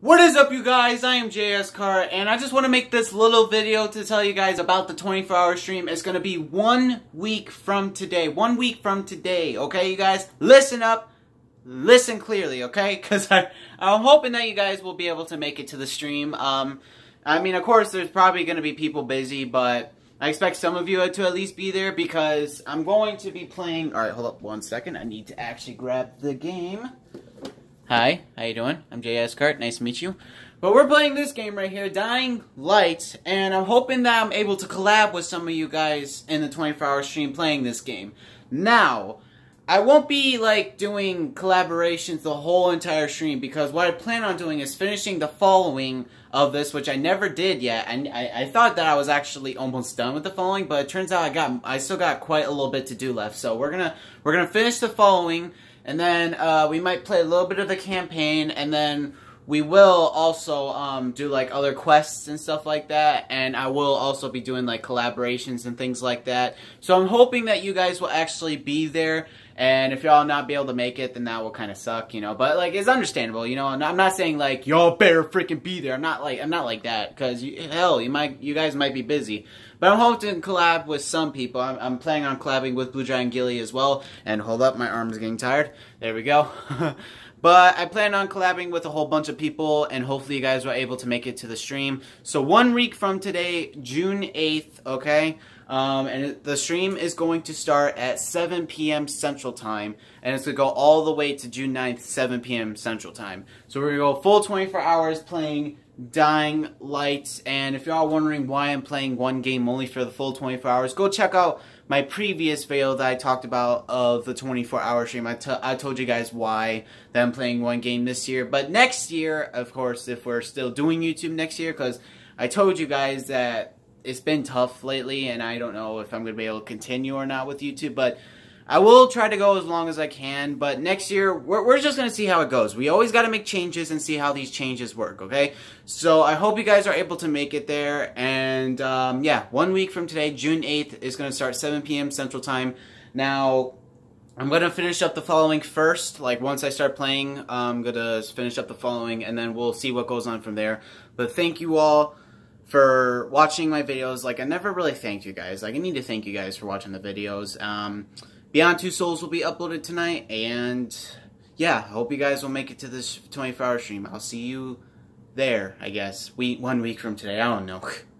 What is up you guys? I am JS Car and I just want to make this little video to tell you guys about the 24 hour stream. It's going to be one week from today. One week from today, okay you guys? Listen up. Listen clearly, okay? Because I'm hoping that you guys will be able to make it to the stream. Um, I mean, of course, there's probably going to be people busy, but I expect some of you to at least be there because I'm going to be playing... Alright, hold up one second. I need to actually grab the game. Hi, how you doing? I'm JS Kart. Nice to meet you. But we're playing this game right here, Dying Light, and I'm hoping that I'm able to collab with some of you guys in the 24-hour stream playing this game. Now, I won't be, like, doing collaborations the whole entire stream, because what I plan on doing is finishing the following of this, which I never did yet, and I, I thought that I was actually almost done with the following, but it turns out I got, I still got quite a little bit to do left, so we're gonna, we're gonna finish the following, and then uh, we might play a little bit of the campaign, and then we will also um, do like other quests and stuff like that, and I will also be doing like collaborations and things like that. So I'm hoping that you guys will actually be there, and if y'all not be able to make it, then that will kind of suck, you know. But like, it's understandable, you know. I'm not saying like y'all better freaking be there. I'm not like I'm not like that because hell, you might you guys might be busy. But I'm hoping to collab with some people. I'm, I'm planning on collabing with Blue Giant Gilly as well. And hold up, my arm's getting tired. There we go. But I plan on collabing with a whole bunch of people, and hopefully you guys were able to make it to the stream. So one week from today, June 8th, okay? Um, and the stream is going to start at 7 p.m. Central Time, and it's going to go all the way to June 9th, 7 p.m. Central Time. So we're going to go full 24 hours playing Dying Lights, and if y'all wondering why I'm playing one game only for the full 24 hours, go check out my previous video that I talked about of the 24 hour stream. I, I told you guys why that I'm playing one game this year, but next year, of course, if we're still doing YouTube next year, because I told you guys that it's been tough lately, and I don't know if I'm going to be able to continue or not with YouTube, but I will try to go as long as I can, but next year, we're, we're just going to see how it goes. We always got to make changes and see how these changes work, okay? So I hope you guys are able to make it there, and um, yeah, one week from today, June 8th, is going to start 7 p.m. Central Time. Now, I'm going to finish up the following first, like once I start playing, I'm to finish up the following, and then we'll see what goes on from there. But thank you all for watching my videos. Like, I never really thanked you guys. Like, I need to thank you guys for watching the videos. Um, Beyond Two Souls will be uploaded tonight, and yeah, I hope you guys will make it to this 24 hour stream. I'll see you there, I guess. We One week from today, I don't know.